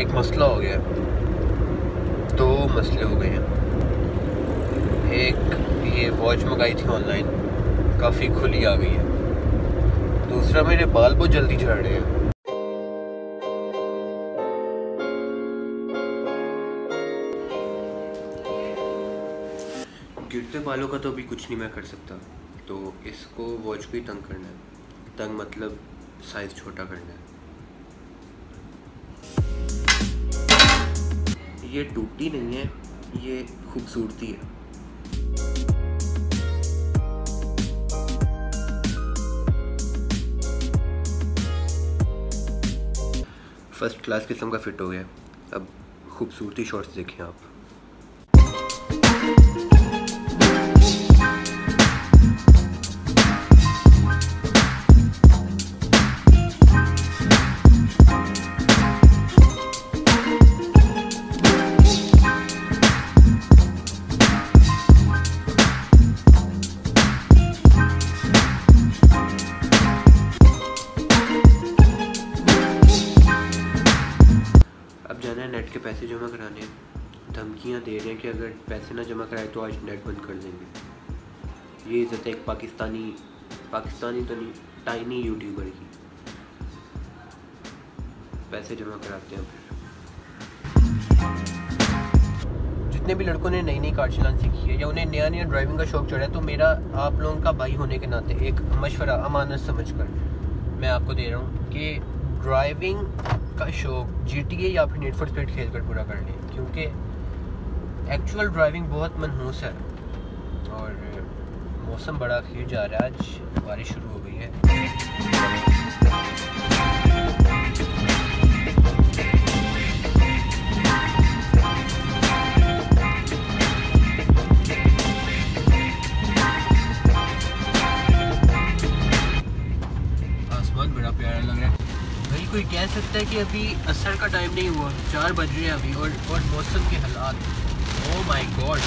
ایک مسئلہ ہو گیا۔ دو مسئلے ہو گئے ہیں۔ ایک یہ واچ منگائی تھی آن لائن، کافی کھلی آ گئی ہے۔ دوسرا، میرے بال بہت جلدی جھڑ رہے ہیں۔ گرتے بالوں کا تو ابھی کچھ نہیں میں کر سکتا۔ تو اس کو واچ کو ہی تنگ کرنا ہے۔ تنگ مطلب سائز چھوٹا کرنا ہے۔ یہ ٹوٹی نہیں ہے، یہ خوبصورتی ہے۔ فرسٹ کلاس قسم کا فٹ ہو گیا۔ اب خوبصورتی شارٹس دیکھیں آپ۔ اب جانا ہے نیٹ کے پیسے جمع کرانے ہیں۔ دھمکیاں دے رہے ہیں کہ اگر پیسے نہ جمع کرائے تو آج نیٹ بند کر دیں گے۔ یہ عزت ہے ایک پاکستانی پاکستانی تو نہیں، ٹائنی یوٹیوبر کی۔ پیسے جمع کراتے ہیں پھر۔ جتنے بھی لڑکوں نے نئی نئی کار چلانا سیکھی ہے یا انہیں نیا نیا ڈرائیونگ کا شوق چڑھا ہے، تو میرا آپ لوگوں کا بھائی ہونے کے ناطے ایک مشورہ امانت سمجھ کر میں آپ کو دے رہا ہوں کہ ڈرائیونگ کا شوق جی ٹی اے یا پھر نیٹ فور اسپیڈ کھیل کر پورا کر لیں۔ کیونکہ ایکچوئل ڈرائیونگ بہت منحوس ہے۔ اور موسم بڑا کھیر جا رہا ہے، آج بارش شروع ہو گئی ہے۔ کوئی کہہ سکتا ہے کہ ابھی اثر کا ٹائم نہیں ہوا، چار بج رہے ہیں ابھی اور اور موسم کے حالات۔ او مائی گاڈ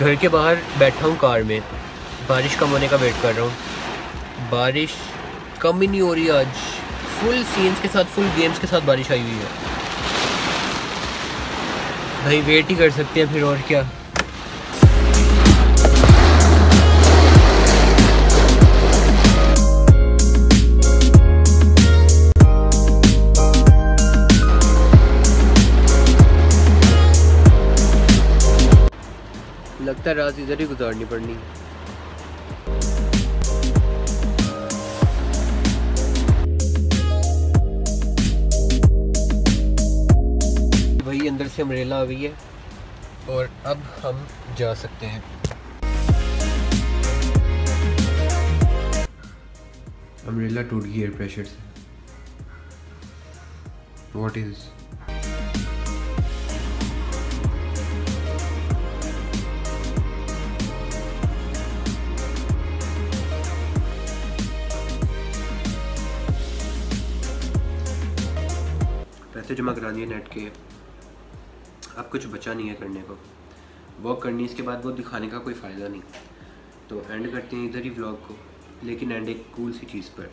گھر کے باہر بیٹھا ہوں کار میں۔ بارش کم ہونے کا ویٹ کر رہا ہوں۔ بارش کم ہی نہیں ہو رہی آج۔ فل سینس کے ساتھ فل گیمز کے ساتھ بارش آئی ہوئی ہے۔ بھائی ویٹ ہی کر سکتے ہیں پھر اور کیا۔ لگتا ہے رات ادھر ہی گزارنی پڑنی ہے وہی اندر سے امریلا آ گئی ہے اور اب ہم جا سکتے ہیں امریلا ٹوٹ گئی ایئر پریشر سے واٹ از پیسے جمع کرا دیے نیٹ کے، اب کچھ بچا نہیں ہے کرنے کو۔ واک کرنی اس کے بعد وہ دکھانے کا کوئی فائدہ نہیں۔ تو اینڈ کرتے ہیں ادھر ہی بلاگ کو، لیکن اینڈ ایک کول سی چیز پر۔